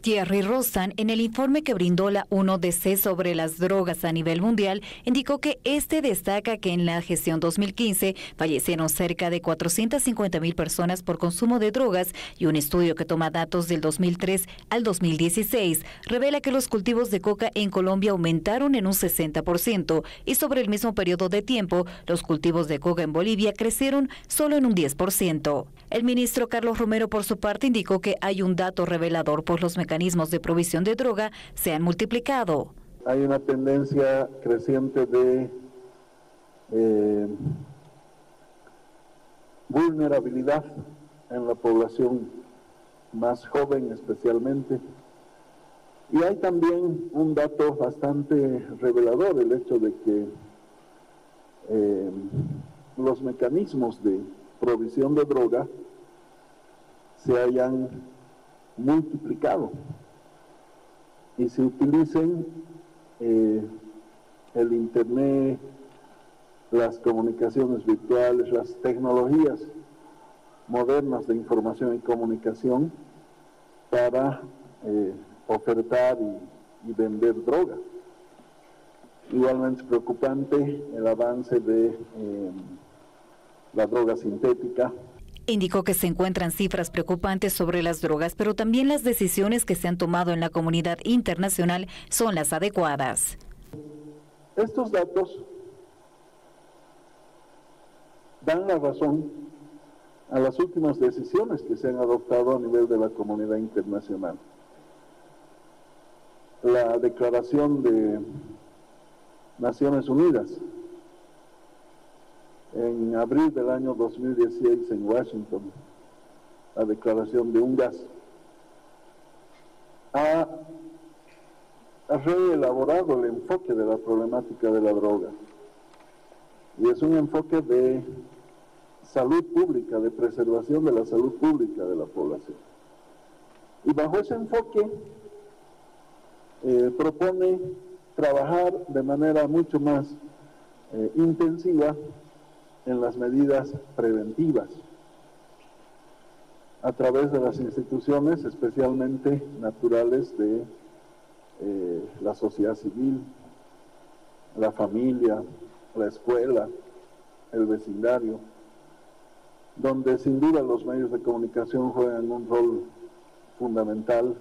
Thierry Rostan, en el informe que brindó la 1DC sobre las drogas a nivel mundial, indicó que este destaca que en la gestión 2015 fallecieron cerca de 450 mil personas por consumo de drogas y un estudio que toma datos del 2003 al 2016 revela que los cultivos de coca en Colombia aumentaron en un 60% y sobre el mismo periodo de tiempo los cultivos de coca en Bolivia crecieron solo en un 10%. El ministro Carlos Romero, por su parte, indicó que hay un dato revelador, por los mecanismos de provisión de droga se han multiplicado. Hay una tendencia creciente de eh, vulnerabilidad en la población más joven especialmente. Y hay también un dato bastante revelador, el hecho de que eh, los mecanismos de provisión de droga se hayan multiplicado y se utilicen eh, el Internet, las comunicaciones virtuales, las tecnologías modernas de información y comunicación para eh, ofertar y, vender droga. Igualmente preocupante el avance de eh, la droga sintética, Indicó que se encuentran cifras preocupantes sobre las drogas, pero también las decisiones que se han tomado en la comunidad internacional son las adecuadas. Estos datos dan la razón a las últimas decisiones que se han adoptado a nivel de la comunidad internacional. La declaración de Naciones Unidas en abril del año 2016 en Washington, la declaración de un gas, ha, reelaborado el enfoque de la problemática de la droga. Y es un enfoque de salud pública, de preservación de la salud pública de la población. Y bajo ese enfoque eh, propone trabajar de manera mucho más eh, intensiva en las medidas preventivas a través de las instituciones, especialmente naturales de eh, la sociedad civil, la familia, la escuela, el vecindario, donde sin duda los medios de comunicación juegan un rol fundamental